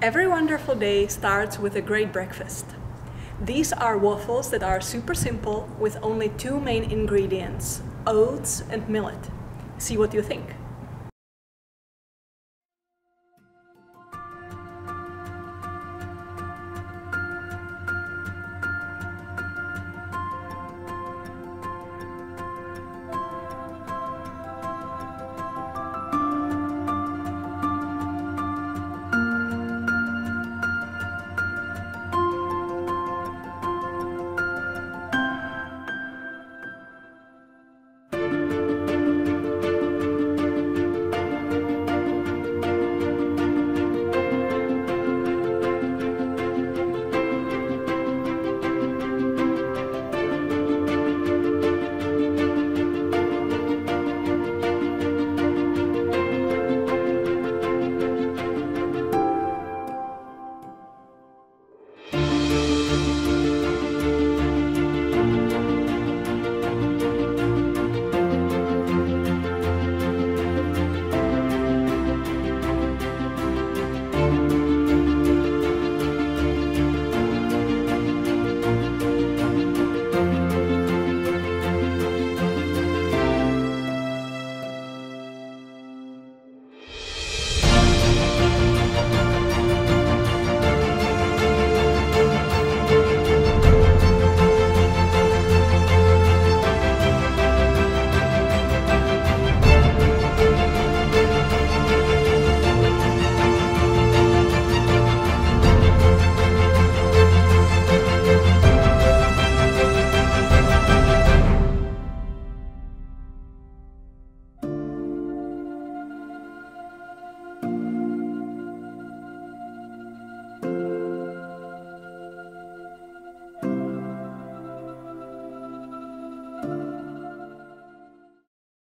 Every wonderful day starts with a great breakfast. These are waffles that are super simple with only two main ingredients, oats and millet. See what you think.